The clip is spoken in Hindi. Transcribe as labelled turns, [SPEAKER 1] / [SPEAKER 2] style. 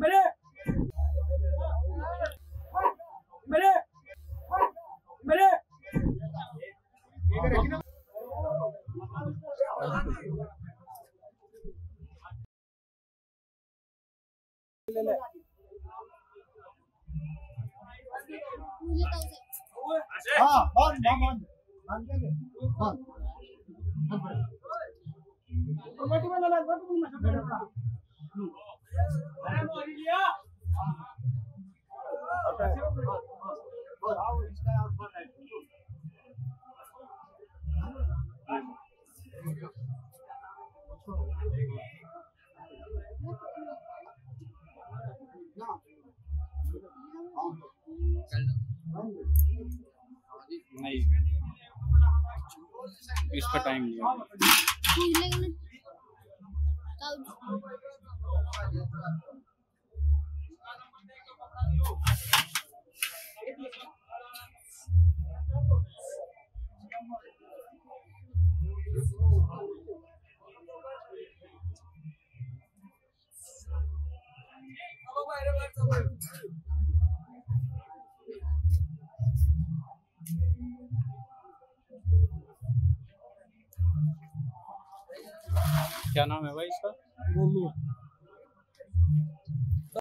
[SPEAKER 1] मेरे। मेरे। मेरे।
[SPEAKER 2] ले ले हाँ बंद बंद बंद। बंद
[SPEAKER 1] बटी
[SPEAKER 3] नहीं इस टाइम लिया क्या नाम है भाई इसका?